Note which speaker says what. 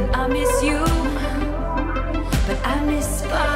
Speaker 1: and I miss you, but I miss.